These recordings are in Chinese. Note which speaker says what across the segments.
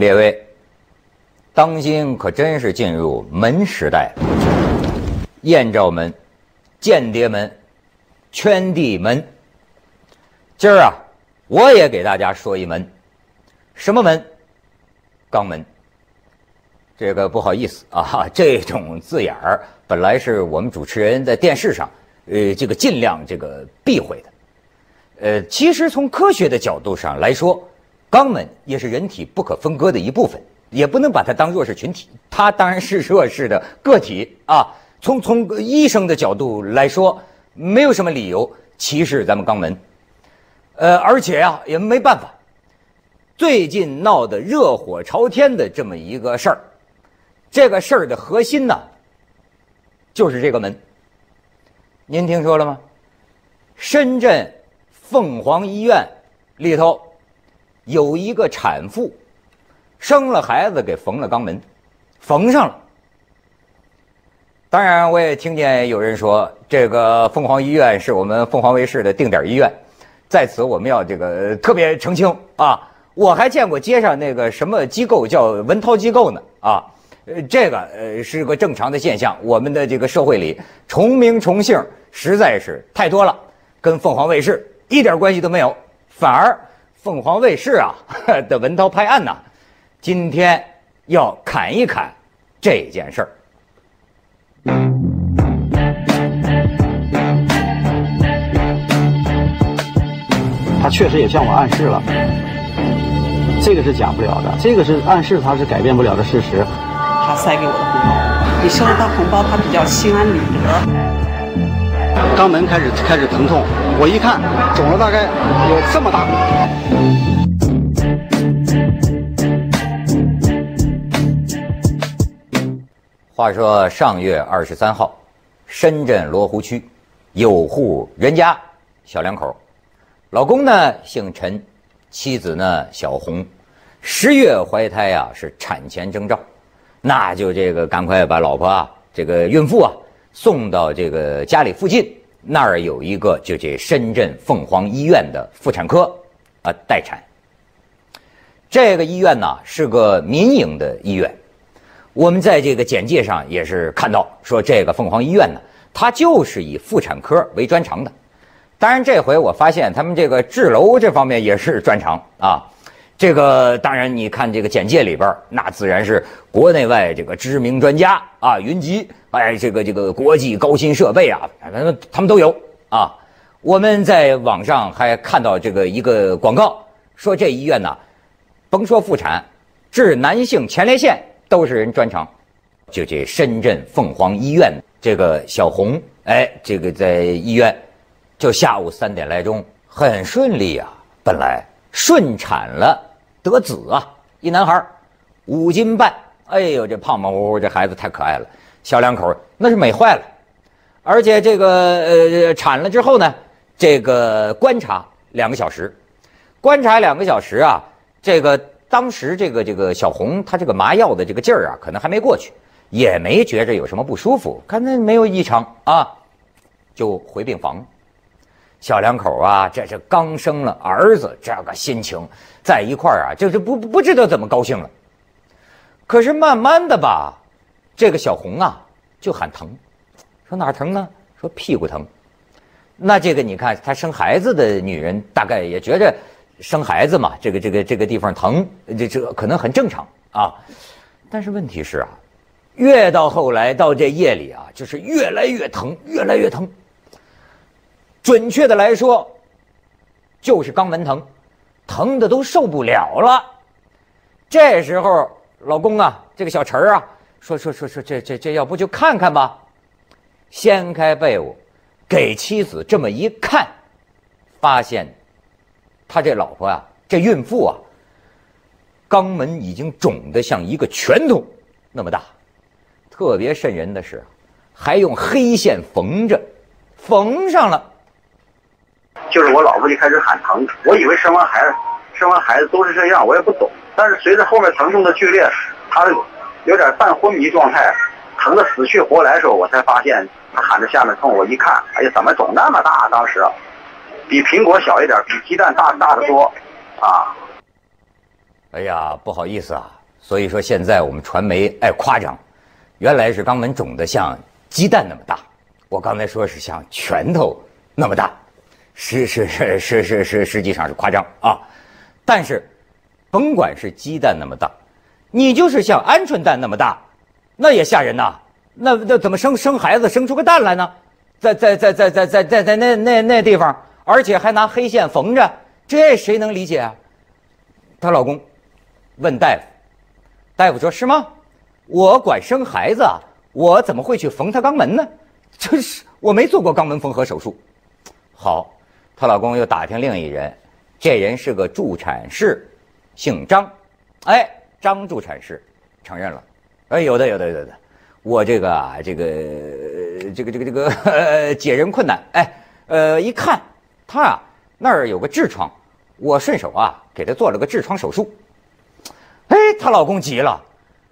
Speaker 1: 列位，当今可真是进入门时代，燕赵门、间谍门、圈地门。今儿啊，我也给大家说一门，什么门？肛门。这个不好意思啊，这种字眼儿本来是我们主持人在电视上，呃，这个尽量这个避讳的。呃，其实从科学的角度上来说，肛门也是人体不可分割的一部分，也不能把它当弱势群体，它当然是弱势的个体啊。从从医生的角度来说，没有什么理由歧视咱们肛门。呃，而且呀，也没办法，最近闹得热火朝天的这么一个事儿。这个事儿的核心呢，就是这个门。您听说了吗？深圳凤凰医院里头有一个产妇生了孩子，给缝了肛门，缝上了。当然，我也听见有人说，这个凤凰医院是我们凤凰卫视的定点医院，在此我们要这个特别澄清啊！我还见过街上那个什么机构叫文涛机构呢啊！呃，这个呃是个正常的现象。我们的这个社会里重名重姓实在是太多了，跟凤凰卫视一点关系都没有。反而凤凰卫视啊 的文涛拍案呐，今天要砍一砍这件事儿。
Speaker 2: 他确实也向我暗示了，这个是假不了的，这个是暗示，他是改变不了的事实。
Speaker 3: 他塞给我的红包，你收到红包，他比较心安理得。
Speaker 2: 肛门开始开始疼痛，我一看肿了大概有这么大。
Speaker 1: 话说上月二十三号，深圳罗湖区有户人家小两口，老公呢姓陈，妻子呢小红，十月怀胎呀是产前征兆。那就这个赶快把老婆啊，这个孕妇啊送到这个家里附近那儿有一个就这深圳凤凰医院的妇产科啊待产。这个医院呢是个民营的医院，我们在这个简介上也是看到说这个凤凰医院呢，它就是以妇产科为专长的。当然这回我发现他们这个治楼这方面也是专长啊。这个当然，你看这个简介里边，那自然是国内外这个知名专家啊云集，哎，这个这个国际高新设备啊，反正他们都有啊。我们在网上还看到这个一个广告，说这医院呢，甭说妇产，治男性前列腺都是人专长。就这深圳凤凰医院这个小红，哎，这个在医院，就下午三点来钟，很顺利啊，本来顺产了。得子啊，一男孩五斤半。哎呦，这胖胖乎乎，这孩子太可爱了。小两口那是美坏了。而且这个呃产了之后呢，这个观察两个小时，观察两个小时啊，这个当时这个这个小红她这个麻药的这个劲儿啊，可能还没过去，也没觉着有什么不舒服，看那没有异常啊，就回病房。小两口啊，这是刚生了儿子，这个心情在一块儿啊，就是不不知道怎么高兴了。可是慢慢的吧，这个小红啊就喊疼，说哪儿疼呢？说屁股疼。那这个你看，她生孩子的女人大概也觉着生孩子嘛，这个这个这个地方疼，这这可能很正常啊。但是问题是啊，越到后来到这夜里啊，就是越来越疼，越来越疼。准确的来说，就是肛门疼，疼的都受不了了。这时候，老公啊，这个小陈儿啊，说说说说，这这这，要不就看看吧。掀开被窝，给妻子这么一看，发现他这老婆啊，这孕妇啊，肛门已经肿得像一个拳头那么大。特别瘆人的是，还用黑线缝着，缝上了。
Speaker 4: 就是我老婆就开始喊疼，我以为生完孩子，生完孩子都是这样，我也不懂。但是随着后面疼痛的剧烈，她有点半昏迷状态，疼得死去活来的时候，我才发现她喊着下面痛。我一看，哎呀，怎么肿那么大？当时，比苹果小一点，比鸡蛋大大得多，啊！
Speaker 1: 哎呀，不好意思啊，所以说现在我们传媒爱夸张，原来是肛门肿得像鸡蛋那么大，我刚才说是像拳头那么大，是是是是是是，实际上是夸张啊。但是，甭管是鸡蛋那么大，你就是像鹌鹑蛋那么大，那也吓人呐。那那怎么生生孩子生出个蛋来呢？在在在在在在在在那那那地方，而且还拿黑线缝着，这谁能理解啊？她老公问大夫，大夫说是吗？我管生孩子，啊我怎么会去缝她肛门呢？这是我没做过肛门缝合手术。好，她老公又打听另一人，这人是个助产士，姓张，哎，张助产士承认了，哎，有的有的有的。我这个啊，这个这个这个这个 解人困难，哎，呃，一看他啊那儿有个痔疮，我顺手啊给他做了个痔疮手术。哎，她老公急了，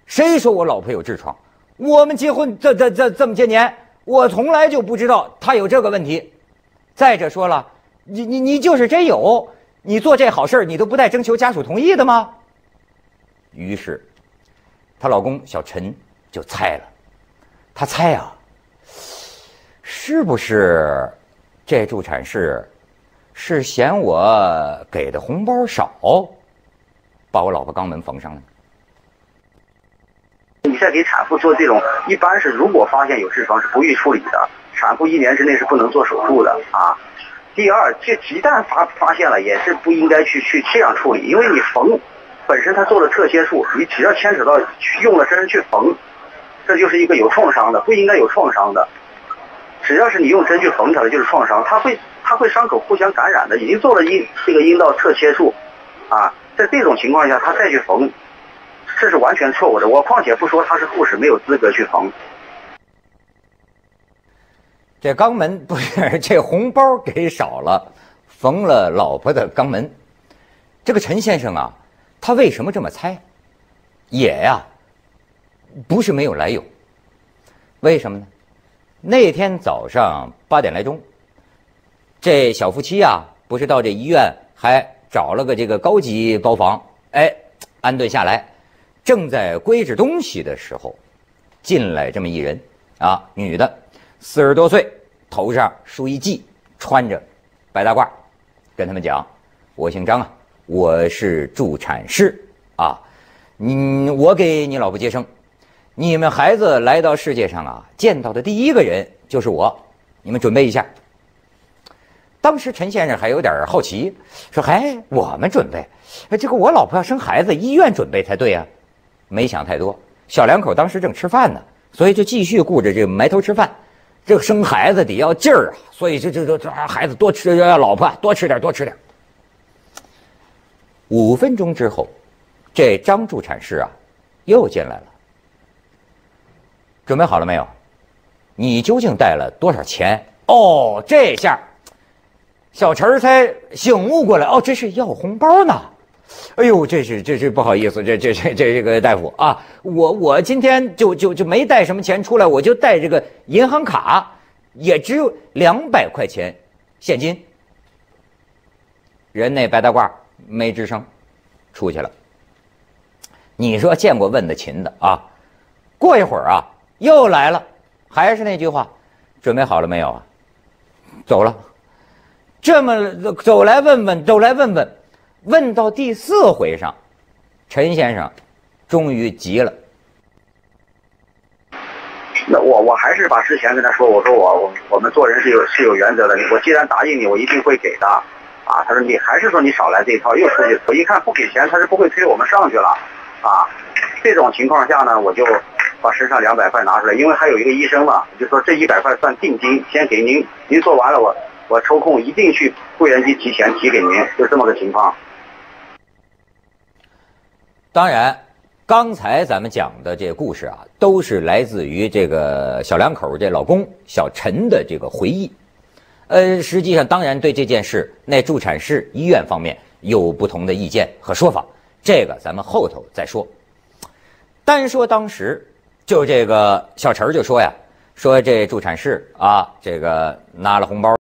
Speaker 1: 谁说我老婆有痔疮？我们结婚这这这这么些年，我从来就不知道她有这个问题。再者说了，你你你就是真有，你做这好事你都不带征求家属同意的吗？于是，她老公小陈就猜了。他猜啊，是不是这助产士是嫌我给的红包少，把我老婆肛门缝上了？
Speaker 4: 你在给产妇做这种，一般是如果发现有痔疮是不予处理的，产妇一年之内是不能做手术的啊。第二，这一旦发发现了也是不应该去去这样处理，因为你缝本身他做了侧切术，你只要牵扯到用了针去缝。这就是一个有创伤的，不应该有创伤的。只要是你用针去缝它的，就是创伤，它会它会伤口互相感染的。已经做了阴这个阴道侧切术，啊，在这种情况下他再去缝，这是完全错误的。我况且不说他是护士，没有资格去缝。
Speaker 1: 这肛门不是 这红包给少了，缝了老婆的肛门。这个陈先生啊，他为什么这么猜？也呀。不是没有来由，为什么呢？那天早上八点来钟，这小夫妻啊，不是到这医院还找了个这个高级包房，哎，安顿下来，正在归置东西的时候，进来这么一人啊，女的，四十多岁，头上梳一髻，穿着白大褂，跟他们讲：“我姓张啊，我是助产士啊，你我给你老婆接生。”你们孩子来到世界上啊，见到的第一个人就是我，你们准备一下。当时陈先生还有点好奇，说：“嗨，我们准备？哎，这个我老婆要生孩子，医院准备才对啊。”没想太多，小两口当时正吃饭呢，所以就继续顾着这个埋头吃饭。这个生孩子得要劲儿啊，所以这这这这孩子多吃，要老婆多吃点，多吃点。五分钟之后，这张助产士啊又进来了。准备好了没有？你究竟带了多少钱？哦，这下小陈儿才醒悟过来。哦，这是要红包呢。哎呦，这是这是不好意思，这这这这这个大夫啊，我我今天就就就没带什么钱出来，我就带这个银行卡，也只有两百块钱现金。人那白大褂没吱声，出去了。你说见过问的勤的啊？过一会儿啊。又来了，还是那句话，准备好了没有啊？走了，这么走来问问，走来问问，问到第四回上，陈先生终于急了。
Speaker 4: 那我我还是把之前跟他说，我说我我我们做人是有是有原则的，我既然答应你，我一定会给的。啊，他说你还是说你少来这一套，又出去，我一看不给钱，他是不会推我们上去了。啊，这种情况下呢，我就。把身上两百块拿出来，因为还有一个医生嘛，我就说这一百块算定金，先给您，您做完了，我我抽空一定去柜员机提钱提给您，就这么个情况。
Speaker 1: 当然，刚才咱们讲的这故事啊，都是来自于这个小两口这老公小陈的这个回忆。呃，实际上，当然对这件事，那助产士医院方面有不同的意见和说法，这个咱们后头再说。单说当时。就这个小陈就说呀，说这助产士啊，这个拿了红包。